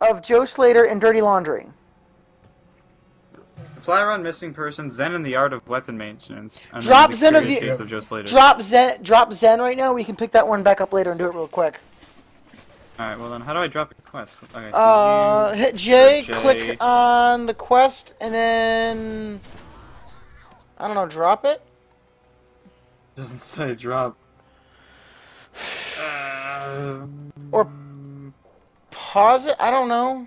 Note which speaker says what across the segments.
Speaker 1: of Joe Slater in Dirty Laundry.
Speaker 2: Apply around missing persons, Zen in the art of weapon maintenance. And then
Speaker 1: Drop
Speaker 2: the
Speaker 1: Zen of the-
Speaker 2: case of Joe Slater.
Speaker 1: Drop Zen, drop Zen right now. We can pick that one back up later and do it real quick.
Speaker 2: Alright, well then, how do I drop a quest? Okay, so
Speaker 1: Uh,
Speaker 2: you...
Speaker 1: hit J,
Speaker 2: J.
Speaker 1: click on the quest, and then I don't know, drop it.
Speaker 2: Doesn't say drop. Um,
Speaker 1: Or- Pause it. I don't know.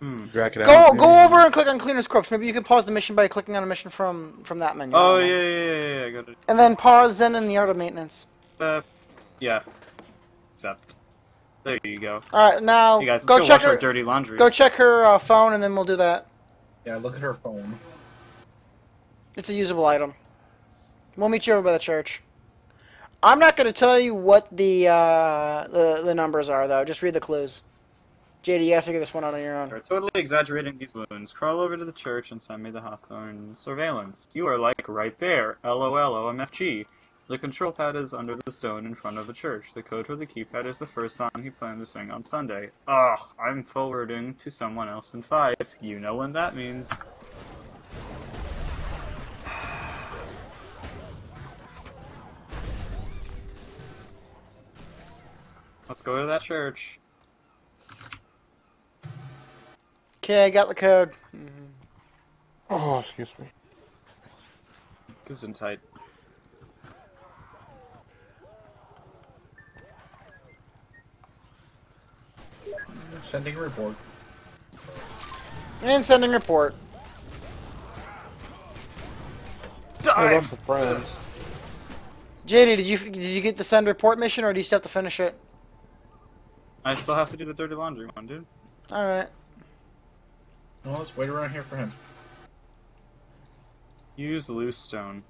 Speaker 2: hmm.
Speaker 3: Drag it
Speaker 1: Go
Speaker 3: out.
Speaker 1: go over and click on Cleaner's Corpse. Maybe you can pause the mission by clicking on a mission from from that menu.
Speaker 2: Oh
Speaker 1: don't
Speaker 2: yeah, yeah, yeah, yeah, I got it.
Speaker 1: And then pause Zen in the art of maintenance.
Speaker 2: Uh, yeah. Except. There you go.
Speaker 1: All right, now
Speaker 2: You guys, let's
Speaker 1: go
Speaker 2: go
Speaker 1: check
Speaker 2: wash our
Speaker 1: her.
Speaker 2: dirty laundry.
Speaker 1: Go check her uh, phone, and then we'll do that.
Speaker 4: Yeah, look at her phone.
Speaker 1: It's a usable item. We'll meet you over by the church. I'm not going to tell you what the, uh, the the numbers are, though. Just read the clues. JD, you gotta figure this one out on your own.
Speaker 2: You're totally exaggerating these wounds. Crawl over to the church and send me the Hawthorne surveillance. You are like right there. LOL OMFG. The control pad is under the stone in front of the church. The code for the keypad is the first song he planned to sing on Sunday. Ugh, I'm forwarding to someone else in five. You know what that means. Let's go to that church.
Speaker 1: Okay, I got the code.
Speaker 3: Oh, excuse me.
Speaker 2: Gesundheit.
Speaker 4: Sending a report.
Speaker 1: And sending report.
Speaker 3: Hold on for friends.
Speaker 1: JD, did you did you get the send report mission, or do you still have to finish it?
Speaker 2: I still have to do the dirty laundry one, dude.
Speaker 1: All right.
Speaker 4: Well, let's wait around here for him.
Speaker 2: Use loose stone.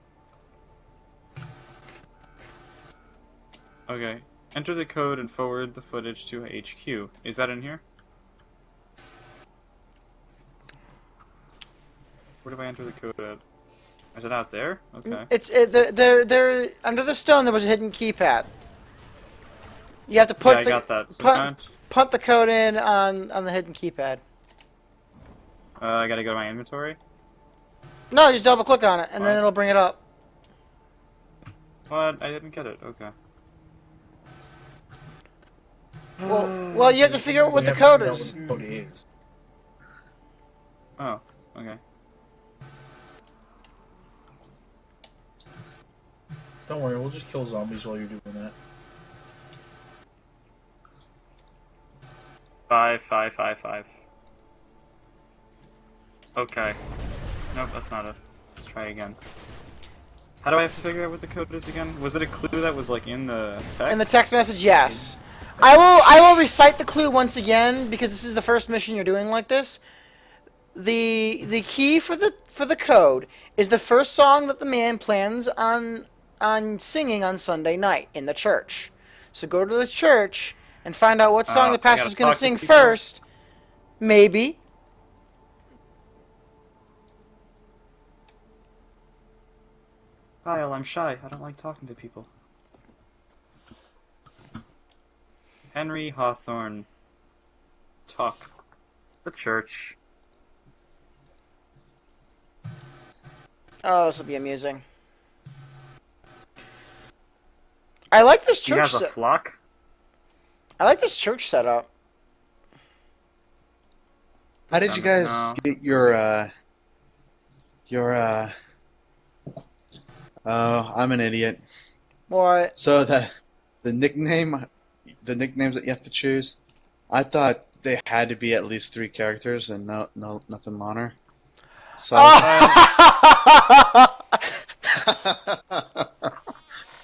Speaker 2: Okay. Enter the code and forward the footage to HQ. Is that in here? Where do I enter the code at? Is it out there? Okay.
Speaker 1: It's it, there, there, there. Under the stone, there was a hidden keypad. You have to put
Speaker 2: yeah, I
Speaker 1: the
Speaker 2: got that. So
Speaker 1: put-
Speaker 2: can
Speaker 1: punt the code in on on the hidden keypad.
Speaker 2: I, uh, I gotta go to my inventory.
Speaker 1: No, just double click on it, and then it'll bring it up.
Speaker 2: What? I didn't get it. Okay.
Speaker 1: Well, well, you have to figure out what
Speaker 4: We
Speaker 1: the code is.
Speaker 4: what the code is.
Speaker 2: Oh. Okay.
Speaker 4: Don't worry, we'll just kill zombies while you're doing that.
Speaker 2: Five, five, five, five. Okay. Nope, that's not it. Let's try again. How do I have to figure out what the code is again? Was it a clue that was like in the text?
Speaker 1: In the text message, yes. I will I will recite the clue once again because this is the first mission you're doing like this. The the key for the for the code is the first song that the man plans on on singing on Sunday night in the church. So go to the church and find out what song
Speaker 2: Uh,
Speaker 1: the
Speaker 2: I
Speaker 1: pastor's
Speaker 2: gotta
Speaker 1: going to
Speaker 2: to
Speaker 1: sing first. Maybe.
Speaker 2: Kyle, I'm shy. I don't like talking to people. Henry Hawthorne. Talk. The church.
Speaker 1: Oh, this will be amusing. I like this church.
Speaker 2: He
Speaker 1: church.
Speaker 2: has a
Speaker 1: se-
Speaker 2: flock.
Speaker 1: I like this church setup.
Speaker 3: How did you guys
Speaker 2: no.
Speaker 3: get your, uh, your, uh, oh, I'm an idiot.
Speaker 1: What?
Speaker 3: So the, the nickname, the nicknames that you have to choose, I thought they had to be at least three characters and no, no, nothing longer. So,
Speaker 1: Oh!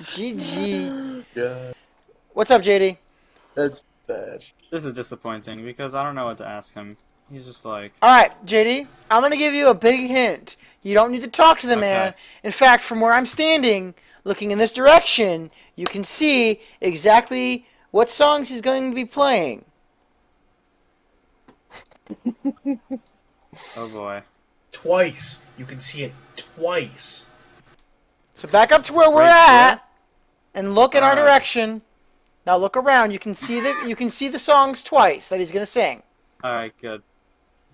Speaker 1: GG.
Speaker 3: yeah,
Speaker 1: What's up, JD?
Speaker 3: That's bad.
Speaker 2: This is disappointing because I don't know what to ask him. He's just like,
Speaker 1: All right, JD. I'm gonna give you a big hint. You don't need to talk to the man. In fact, from where I'm standing, looking in this direction, you can see exactly what songs he's going to be playing.
Speaker 2: oh boy.
Speaker 4: Twice. You can see it twice.
Speaker 1: So back up to where we're
Speaker 2: Right
Speaker 1: at, and look in our
Speaker 2: Alright.
Speaker 1: direction. Now look around. You can see the you can see the songs twice that he's gonna sing.
Speaker 2: Alright, good.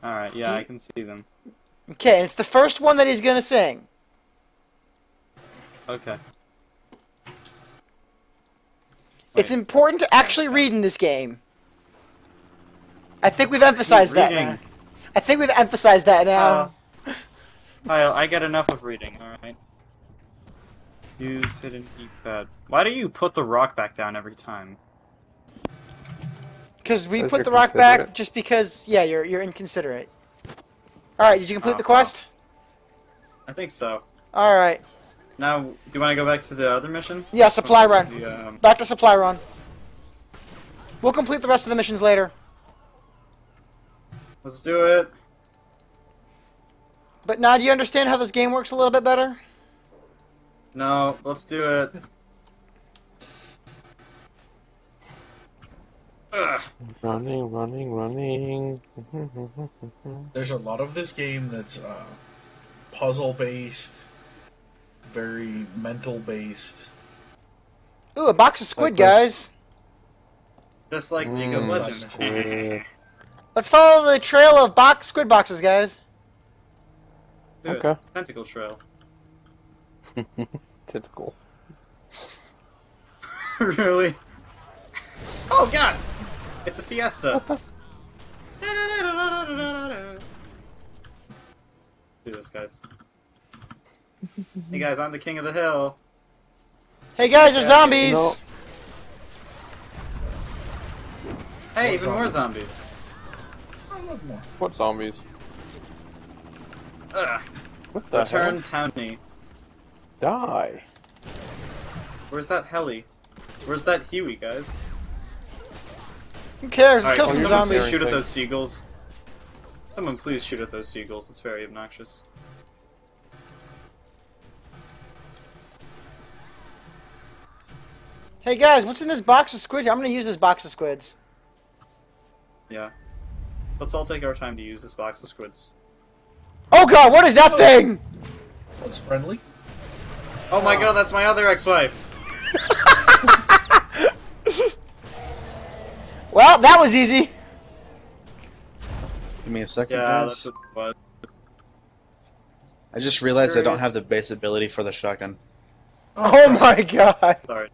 Speaker 2: Alright, yeah,
Speaker 1: Do-
Speaker 2: I can see them.
Speaker 1: Okay, and it's the first one that he's gonna sing.
Speaker 2: Okay.
Speaker 1: It's important to actually read in this game. I think we've emphasized that. Now. I think we've emphasized that now.
Speaker 2: Uh, I, I get enough of reading, alright? Use hidden keypad. Why do you put the rock back down every time?
Speaker 1: Because we
Speaker 5: Because
Speaker 1: put the rock back just because, yeah, you're you're inconsiderate. All right, did you complete
Speaker 2: Oh,
Speaker 1: the quest?
Speaker 2: I think so.
Speaker 1: All right,
Speaker 2: Now, do you want to go back to the other mission?
Speaker 1: yeah, supply run.
Speaker 2: The, um,
Speaker 1: Back to supply run. We'll complete the rest of the missions later.
Speaker 2: let's do it.
Speaker 1: But now, do you understand how this game works a little bit better?
Speaker 2: No, let's do it. Ugh.
Speaker 5: Running, running, running.
Speaker 4: There's a lot of this game that's uh, puzzle based, very mental based.
Speaker 1: Ooh, a box of squid,
Speaker 5: Okay.
Speaker 1: guys.
Speaker 2: Just like League of
Speaker 5: Mm,
Speaker 2: Legends.
Speaker 1: Let's follow the trail of box squid boxes, guys.
Speaker 2: Do it.
Speaker 5: Okay.
Speaker 2: Tentacle Trail.
Speaker 5: Typical.
Speaker 2: really? Oh god! It's a fiesta! do this, guys. hey guys, I'm the king of the hill.
Speaker 1: Hey, guys, there's
Speaker 2: Yeah,
Speaker 1: zombies.
Speaker 5: no.
Speaker 2: Hey,
Speaker 4: What
Speaker 2: even more
Speaker 4: zombies?
Speaker 2: zombies.
Speaker 4: I love more.
Speaker 5: What zombies?
Speaker 2: Ugh.
Speaker 5: What the
Speaker 2: Return
Speaker 5: hell?
Speaker 2: Townie.
Speaker 5: Die.
Speaker 2: Where's that heli? Where's that Huey, guys?
Speaker 1: Who cares? Let's
Speaker 2: Alright,
Speaker 1: kill some
Speaker 2: someone
Speaker 1: zombies.
Speaker 2: please shoot at those seagulls? Someone please shoot at those seagulls. It's very obnoxious.
Speaker 1: Hey, guys, what's in this box of squids? I'm gonna use this box of squids.
Speaker 2: Yeah. Let's all take our time to use this box of squids.
Speaker 1: Oh God, what is that thing?
Speaker 4: It's friendly.
Speaker 2: Oh my god, that's my other ex-wife!
Speaker 1: Well, that was easy.
Speaker 3: Give me a second,
Speaker 2: Yeah,
Speaker 3: guys.
Speaker 2: what.
Speaker 3: I just realized I don't
Speaker 2: Curious.
Speaker 3: have the base ability for the shotgun.
Speaker 1: Oh my God.
Speaker 2: Sorry.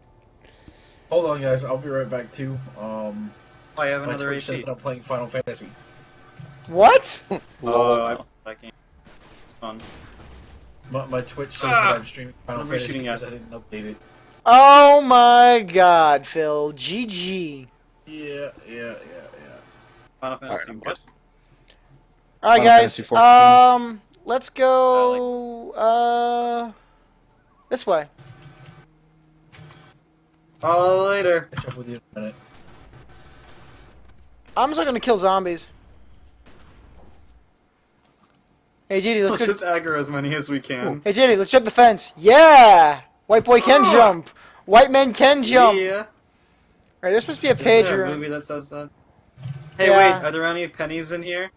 Speaker 4: Hold on, guys. I'll be right back too. Um,
Speaker 2: Oh, I have another
Speaker 4: Twitch says that I'm playing Final Fantasy.
Speaker 1: What?
Speaker 2: Oh, I can't. It's fun.
Speaker 4: My, my Twitch says
Speaker 2: Ah!
Speaker 4: that I'm streaming Final
Speaker 2: What am I
Speaker 4: Fantasy because I didn't update it.
Speaker 1: Oh my God, Phil. GG.
Speaker 4: Yeah, yeah, yeah, yeah.
Speaker 2: Final Fantasy.
Speaker 3: I'm
Speaker 2: what?
Speaker 1: All right, guys. Um, let's go. Uh, this way.
Speaker 2: Oh, later.
Speaker 4: Catch up with you in a minute.
Speaker 1: I'm just gonna kill zombies. Hey, JD, let's
Speaker 2: Let's
Speaker 1: go.
Speaker 2: just aggro as many as we can.
Speaker 1: Hey, JD, let's jump the fence. Yeah, white boy can jump. White men can jump.
Speaker 2: Yeah.
Speaker 1: All right, there's supposed to be a
Speaker 2: Is
Speaker 1: page
Speaker 2: there a movie that says that? Hey,
Speaker 1: Yeah.
Speaker 2: wait. Are there any pennies in here?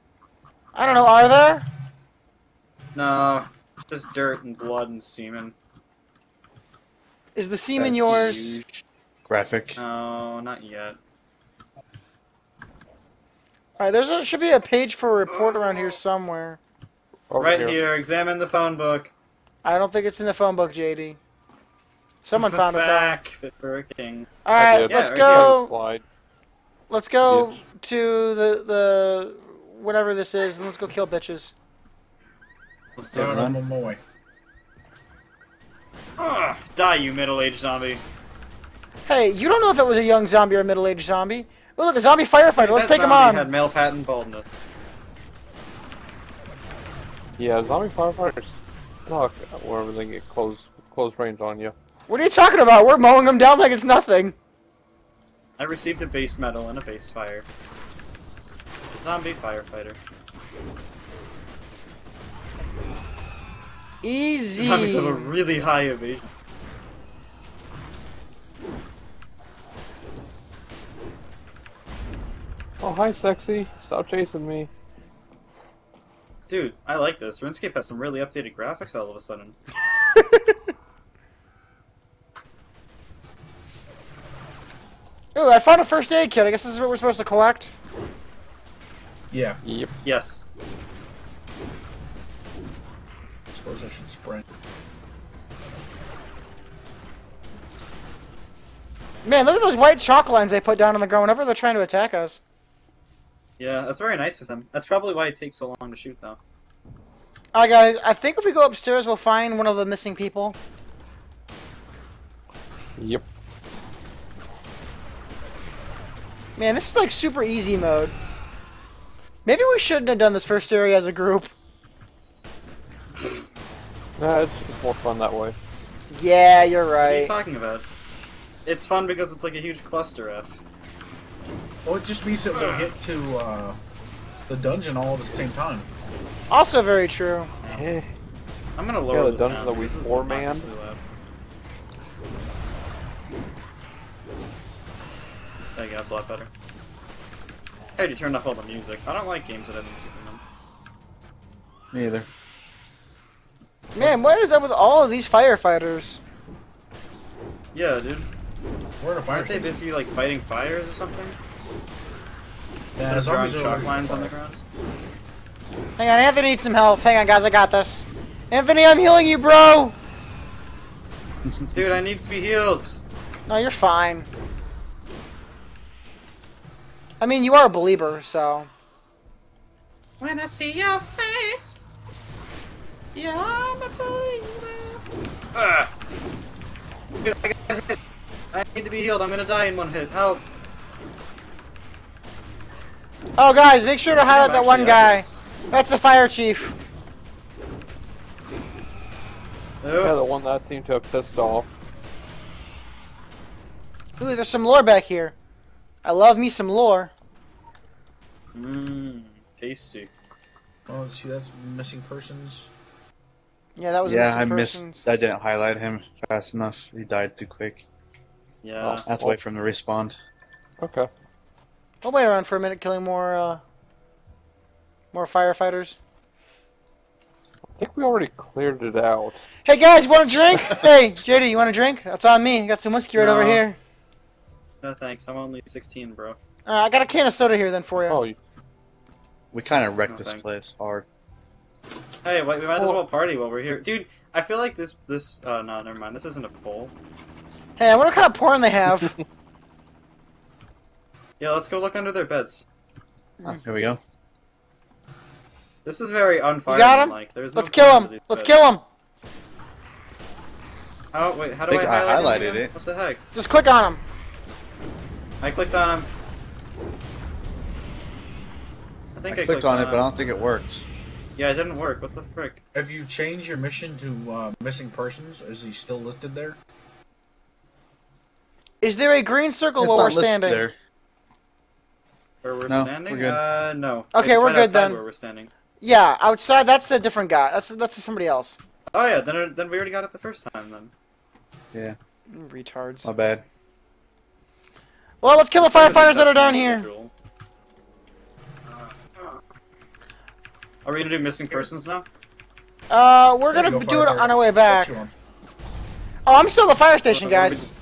Speaker 1: I don't know. Are there?
Speaker 2: No. Just dirt and blood and semen.
Speaker 1: Is the semen
Speaker 3: That's
Speaker 1: yours?
Speaker 3: Graphic.
Speaker 2: No, not yet.
Speaker 1: All right, there should be a page for a report around here somewhere.
Speaker 5: Over
Speaker 2: right here. Examine the phone book.
Speaker 1: I don't think it's in the phone book, JD. Someone
Speaker 2: The
Speaker 1: found it though.
Speaker 2: fact fit for a king.
Speaker 1: All
Speaker 5: I
Speaker 1: right,
Speaker 5: did.
Speaker 1: let's
Speaker 2: Yeah,
Speaker 1: go. Let's go to the the whatever this is, and let's go kill bitches.
Speaker 2: Let's do it.
Speaker 4: I'm
Speaker 3: run.
Speaker 4: on my way.
Speaker 2: Ugh, die, you middle-aged zombie.
Speaker 1: Hey, you don't know if that was a young zombie or a middle-aged zombie. Oh, look, a zombie firefighter. Let's
Speaker 2: That
Speaker 1: take him
Speaker 2: zombie
Speaker 1: on.
Speaker 2: Had male patent baldness.
Speaker 5: Yeah, zombie firefighters suck wherever they get close close range on you.
Speaker 1: What are you talking about? We're mowing them down like it's nothing.
Speaker 2: I received a base medal and a base fire. Zombie firefighter.
Speaker 1: Easy.
Speaker 2: Zombies have a really high evasion.
Speaker 5: Oh, hi, sexy. Stop chasing me.
Speaker 2: Dude, I like this. RuneScape has some really updated graphics all of a sudden.
Speaker 1: Ooh, I found a first aid kit. I guess this is what we're supposed to collect.
Speaker 4: Yeah,
Speaker 5: Yep.
Speaker 2: Yes.
Speaker 4: I suppose I should sprint.
Speaker 1: Man, look at those white chalk lines they put down on the ground whenever they're trying to attack us.
Speaker 2: Yeah, that's very nice of them. That's probably why it takes so long to shoot, though.
Speaker 1: Alright, guys, I think if we go upstairs, we'll find one of the missing people.
Speaker 5: Yep.
Speaker 1: Man, this is like super easy mode. Maybe we shouldn't have done this first area as a group.
Speaker 5: Nah, it's just more fun that way.
Speaker 1: Yeah, you're right.
Speaker 2: What are you talking about? It's fun because it's like a huge cluster F.
Speaker 4: Well, it just means that we'll get to uh, the dungeon all at the same time.
Speaker 1: Also very true.
Speaker 5: Eh.
Speaker 2: I'm gonna lower
Speaker 5: the
Speaker 2: the
Speaker 5: Dungeon
Speaker 2: sound.
Speaker 5: of the
Speaker 2: because this
Speaker 5: four man.
Speaker 2: obnoxiously loud. There you go, that's a lot better. Hey, you turned off all the music. I don't like games that have music in them.
Speaker 3: Me either.
Speaker 1: Man, what is up with all of these firefighters?
Speaker 2: Yeah, dude.
Speaker 4: We're in a fire
Speaker 2: Aren't they
Speaker 4: station.
Speaker 2: busy like fighting fires or something?
Speaker 4: Yeah,
Speaker 2: Instead of drawing
Speaker 4: zombies are
Speaker 2: chalk lines on the ground?
Speaker 1: Hang on, Anthony needs some help. Hang on, guys, I got this. Anthony, I'm healing you, bro!
Speaker 2: Dude, I need to be healed.
Speaker 1: No, you're fine. I mean, you are a believer, so.
Speaker 2: When I see your face, yeah, I'm a believer. Ugh. Dude, I got hit. I need to be healed. I'm gonna die in one hit. Help.
Speaker 1: Oh, guys, make sure to highlight that one guy. That's the fire chief.
Speaker 5: Yeah,
Speaker 2: Oh,
Speaker 5: the one that seemed to have pissed off.
Speaker 1: Ooh, there's some lore back here. I love me some lore.
Speaker 2: mmm, tasty.
Speaker 4: Oh, see, that's missing persons.
Speaker 1: Yeah, that was a
Speaker 3: yeah,
Speaker 1: missing
Speaker 3: I
Speaker 1: persons.
Speaker 3: missed. I didn't highlight him fast enough. He died too quick.
Speaker 2: Yeah.
Speaker 3: I have to wait for him to respawn.
Speaker 5: Okay.
Speaker 1: We'll wait around for a minute, killing more, uh, more firefighters.
Speaker 5: I think we already cleared it out.
Speaker 1: Hey guys, you want a drink? hey, JD, you want a drink? That's on me. I got some whiskey right over here.
Speaker 2: No thanks. I'm only 16, bro.
Speaker 1: Uh, I got a can of soda here then for you.
Speaker 5: Oh, you,
Speaker 3: We kind of wrecked
Speaker 2: No,
Speaker 3: this
Speaker 2: thanks.
Speaker 3: place hard.
Speaker 2: Hey, wait, we might as
Speaker 5: Well-
Speaker 2: well party while we're here, dude. I feel like this. This. Uh, no, never mind. This isn't a poll.
Speaker 1: Hey, I wonder what kind of porn they have.
Speaker 2: Yeah, let's go look under their beds.
Speaker 3: Oh, here we go.
Speaker 2: This is very unfire
Speaker 1: got him?
Speaker 2: like. There's no
Speaker 1: Let's kill him. Let's
Speaker 2: beds.
Speaker 1: kill him.
Speaker 2: Oh wait, how do
Speaker 3: Think
Speaker 2: I
Speaker 3: I
Speaker 2: highlight
Speaker 3: highlighted it.
Speaker 2: What the heck?
Speaker 1: Just click on him.
Speaker 2: I clicked on him. I
Speaker 3: I
Speaker 2: think
Speaker 3: clicked,
Speaker 2: I, clicked
Speaker 3: on it,
Speaker 2: him.
Speaker 3: but I don't think it worked.
Speaker 2: Yeah, it didn't work. What the frick?
Speaker 4: Have you changed your mission to uh, missing persons? Is he still listed there?
Speaker 1: Is there a green circle
Speaker 3: It's
Speaker 1: while
Speaker 3: not
Speaker 1: we're standing?
Speaker 3: there.
Speaker 2: Where we're
Speaker 3: No,
Speaker 2: standing?
Speaker 3: we're good.
Speaker 2: Uh, no.
Speaker 1: Okay,
Speaker 2: It's
Speaker 1: we're
Speaker 2: right
Speaker 1: good
Speaker 2: outside
Speaker 1: then.
Speaker 2: Where we're standing.
Speaker 1: Yeah, outside. That's the different guy. That's that's somebody else.
Speaker 2: Oh yeah, then then we already got it the first time then.
Speaker 3: Yeah,
Speaker 1: Retards.
Speaker 3: my bad.
Speaker 1: Well, let's kill the firefighters that are down here.
Speaker 2: Are we gonna do missing persons now?
Speaker 1: Uh, we're
Speaker 4: There you
Speaker 1: gonna
Speaker 4: go,
Speaker 1: do it on our way back.
Speaker 4: Touch you on.
Speaker 1: Oh, I'm still the fire station,
Speaker 2: What are we
Speaker 1: guys.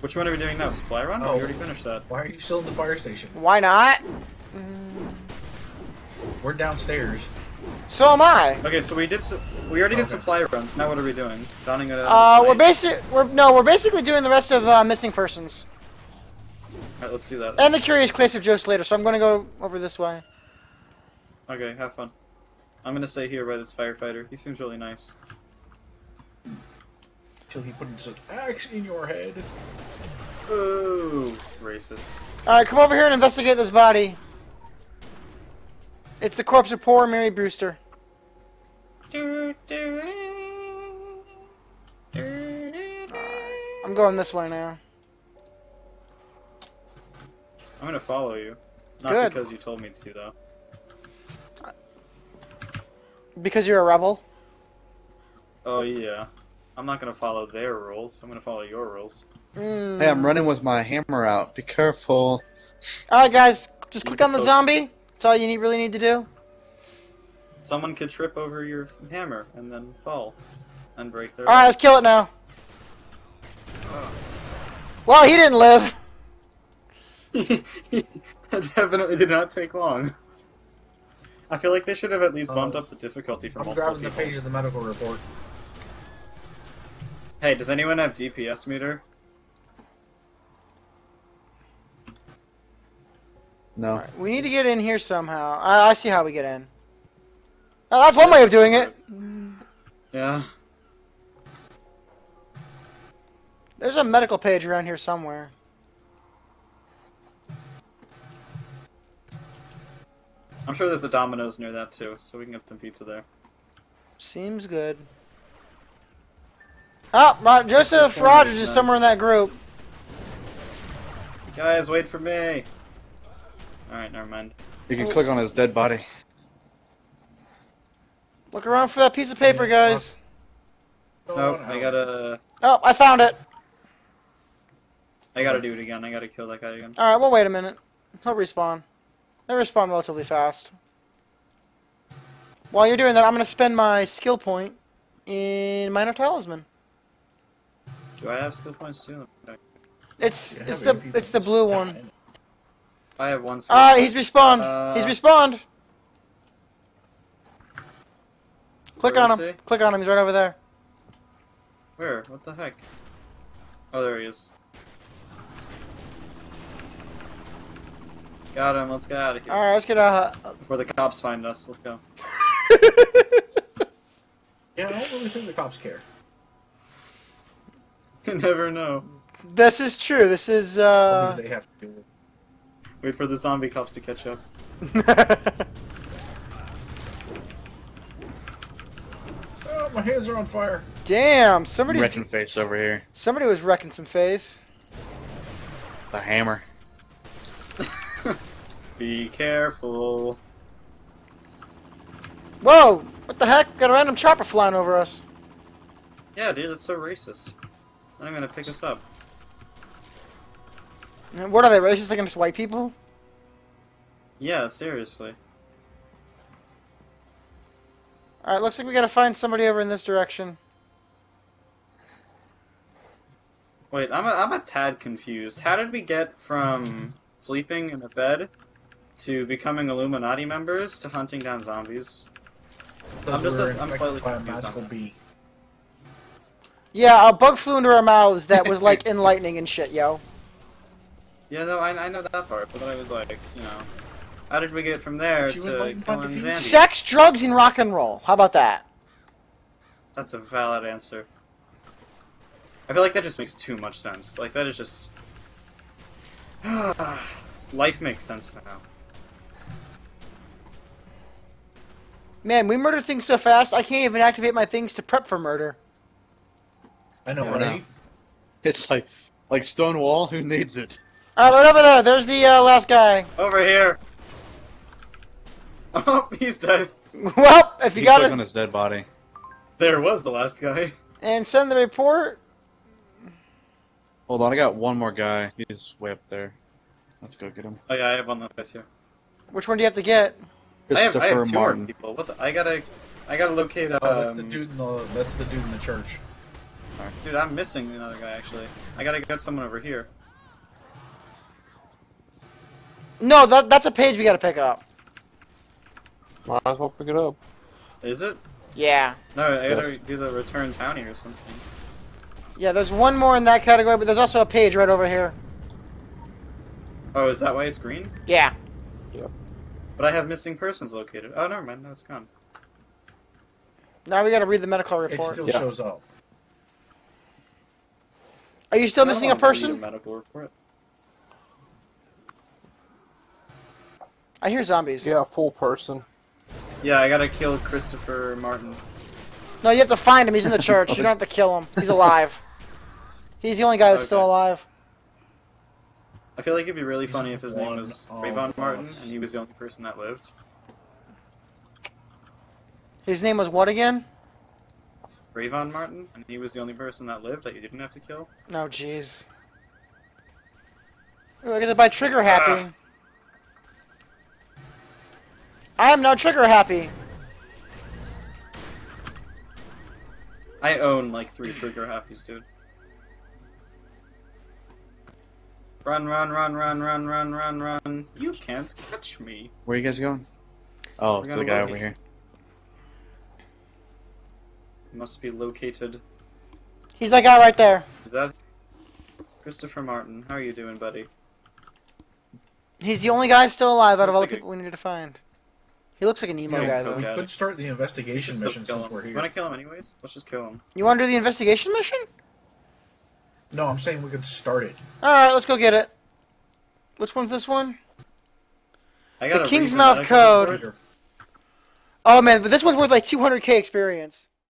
Speaker 2: Which one are we doing now? Supply run?
Speaker 4: Oh.
Speaker 2: We already finished that.
Speaker 4: Why are you still in the fire station?
Speaker 1: Why not?
Speaker 4: We're downstairs.
Speaker 1: So am I.
Speaker 2: Okay, so we did. Su- we already did supply runs. Now what are we doing? Donning it.
Speaker 1: Uh, we're basic. We're no, we're basically doing the rest of uh, missing persons
Speaker 2: Alright, let's do that.
Speaker 1: and the curious case of Joe Slater. So I'm gonna go over this way.
Speaker 2: Okay, have fun. I'm gonna stay here by this firefighter. He seems really nice.
Speaker 4: Till he puts an axe in your head.
Speaker 2: Ooh, racist.
Speaker 1: All right, come over here and investigate this body. It's the corpse of poor Mary Brewster. I'm going this way now.
Speaker 2: I'm gonna follow you. Not
Speaker 1: Good.
Speaker 2: because you told me to, though.
Speaker 1: Because you're a rebel.
Speaker 2: Oh yeah. I'm not gonna follow their rules. I'm gonna follow your rules.
Speaker 1: Mm.
Speaker 3: Hey, I'm running with my hammer out. Be careful.
Speaker 1: All right, guys, just click on the zombie. That's all you need, really need to do.
Speaker 2: Someone could trip over your hammer and then fall and break their.
Speaker 1: All right, let's kill it now. Well, he didn't live.
Speaker 2: that definitely did not take long. I feel like they should have at least bumped
Speaker 4: Uh,
Speaker 2: up the difficulty for
Speaker 4: I'm
Speaker 2: multiple
Speaker 4: grabbing the page of the medical report.
Speaker 2: Hey, does anyone have DPS meter?
Speaker 3: No.
Speaker 1: We need to get in here somehow. I, I see how we get in. Oh, that's one way of doing it.
Speaker 2: Yeah.
Speaker 1: There's a medical page around here somewhere.
Speaker 2: I'm sure there's a Domino's near that too, so we can get some pizza there.
Speaker 1: Seems good. Oh, Ro- Joseph Rogers is somewhere in that group.
Speaker 2: Guys, wait for me! Alright, never mind.
Speaker 3: You can click on his dead body.
Speaker 1: Look around for that piece of paper, guys.
Speaker 2: Nope, I gotta...
Speaker 1: Oh, I found it.
Speaker 2: I gotta do it again. I gotta kill that guy again.
Speaker 1: Alright, well, wait a minute. He'll respawn. They respawn relatively fast. While you're doing that, I'm going to spend my skill point in Minor Talisman.
Speaker 2: Do I have skill points too?
Speaker 1: It's it's the
Speaker 4: AP
Speaker 1: it's the blue one.
Speaker 2: I have one skill
Speaker 1: Ah,
Speaker 2: point.
Speaker 1: he's respawned.
Speaker 2: Uh,
Speaker 1: he's respawned. Click on him.
Speaker 2: he?
Speaker 1: Click on him. He's right over there.
Speaker 2: Where? What the heck? Oh, there he is. Got him. Let's get out of here.
Speaker 1: All right, let's get out.
Speaker 2: Before the cops find us. Let's go.
Speaker 4: Yeah, I don't really think the cops care.
Speaker 2: You never know.
Speaker 1: this is true. This is uh.
Speaker 4: they have to do
Speaker 2: Wait for the zombie cops to catch up.
Speaker 4: Oh, my hands are on fire.
Speaker 1: Damn! Somebody's
Speaker 3: Wrecking face over here.
Speaker 1: somebody was wrecking some face.
Speaker 3: The hammer.
Speaker 2: Be careful.
Speaker 1: Whoa! What the heck? Got a random chopper flying over us.
Speaker 2: Yeah, dude, that's so racist. I'm gonna pick us up.
Speaker 1: And What are they racist against white people?
Speaker 2: Yeah, seriously.
Speaker 1: All right, looks like we gotta find somebody over in this direction.
Speaker 2: Wait, I'm a, I'm a tad confused. How did we get from sleeping in a bed to becoming Illuminati members to hunting down zombies? I'm just-
Speaker 4: we're
Speaker 2: I'm
Speaker 4: infected
Speaker 2: slightly
Speaker 4: by a
Speaker 2: confused on
Speaker 4: magical
Speaker 2: that.
Speaker 4: bee.
Speaker 1: Yeah, a bug flew into our mouths that was like enlightening and shit, yo.
Speaker 2: Yeah, no, I, I know that part, but then I was like, you know, how did we get from there
Speaker 4: She
Speaker 2: to
Speaker 4: went like bunch of
Speaker 2: killing
Speaker 4: people.
Speaker 2: zombies?
Speaker 1: Sex, drugs, and rock and roll. How about that?
Speaker 2: That's a valid answer. I feel like that just makes too much sense. Like that is just life makes sense now.
Speaker 1: Man, we murder things so fast, I can't even activate my things to prep for murder.
Speaker 4: I know,
Speaker 2: Yeah,
Speaker 3: I know.
Speaker 4: right?
Speaker 3: It's like like Stonewall. Who needs it?
Speaker 1: Alright, right over there. There's the uh, last guy.
Speaker 2: Over here. Oh, he's dead.
Speaker 1: well, if you
Speaker 3: You
Speaker 1: got
Speaker 3: click
Speaker 1: us
Speaker 3: on his dead body.
Speaker 2: There was the last guy.
Speaker 1: and send the report.
Speaker 3: Hold on, I got one more guy. He's way up there. Let's go get him.
Speaker 2: Oh yeah, I have one last here.
Speaker 1: Which one do you have to get?
Speaker 2: I have, I have two more
Speaker 3: Martin.
Speaker 2: people. What the, I gotta, I gotta locate. Um,
Speaker 4: Oh, that's the dude in the that's the dude in the church.
Speaker 2: Dude, I'm missing another guy actually. I gotta get someone over here.
Speaker 1: No, that that's a page we gotta pick up.
Speaker 5: Might as well pick it up.
Speaker 2: Is it?
Speaker 1: Yeah.
Speaker 2: No, I gotta
Speaker 3: Yes.
Speaker 2: do the return townie or something.
Speaker 1: Yeah, there's one more in that category, but there's also a page right over here.
Speaker 2: Oh, is that why it's green?
Speaker 1: Yeah.
Speaker 2: But I have missing persons located. Oh, never mind. No, it's gone.
Speaker 1: Now we gotta read the medical report.
Speaker 4: It
Speaker 1: report.
Speaker 4: still
Speaker 5: Yeah.
Speaker 4: shows up.
Speaker 1: Are you still
Speaker 2: I
Speaker 1: missing a
Speaker 2: wanna read
Speaker 1: person?
Speaker 2: medical report.
Speaker 1: I hear zombies.
Speaker 5: Yeah, a full person.
Speaker 2: Yeah, I gotta kill Christopher Martin.
Speaker 1: No, you have to find him. He's in the church. You don't have to kill him. He's alive. He's the only guy that's still alive.
Speaker 2: I feel like it'd be really
Speaker 4: He's
Speaker 2: funny if his name was
Speaker 4: of
Speaker 2: Trayvon Martin and he was the only person that lived.
Speaker 1: His name was what again?
Speaker 2: Trayvon Martin, and he was the only person that lived that you didn't have to kill.
Speaker 1: No, jeez. Ooh, I get to buy trigger happy. I am now trigger happy.
Speaker 2: I own like three trigger happies, dude. Run, run, run, run, run, run, run, run. You can't catch me.
Speaker 3: Where are you guys going? Oh, to the guy over here.
Speaker 2: Must be located.
Speaker 1: He's that guy right there.
Speaker 2: Is that Christopher Martin? How are you doing, buddy?
Speaker 1: He's the only guy still alive out of all
Speaker 2: like
Speaker 1: the
Speaker 2: a-
Speaker 1: people we needed to find. He looks like an emo
Speaker 2: Yeah,
Speaker 1: guy though.
Speaker 4: We could
Speaker 2: it.
Speaker 4: start the investigation
Speaker 2: Just
Speaker 4: mission
Speaker 2: kill
Speaker 4: since
Speaker 2: him.
Speaker 4: we're
Speaker 2: You
Speaker 4: here.
Speaker 2: wanna kill him anyways? Let's just kill him.
Speaker 1: You want to do the investigation mission?
Speaker 4: No, I'm saying we could start it.
Speaker 1: All right, let's go get it. Which one's this one?
Speaker 2: I got
Speaker 1: The
Speaker 2: a
Speaker 1: Kingsmouth
Speaker 2: that I can
Speaker 1: Code. Oh man, but this one's worth like 200k experience.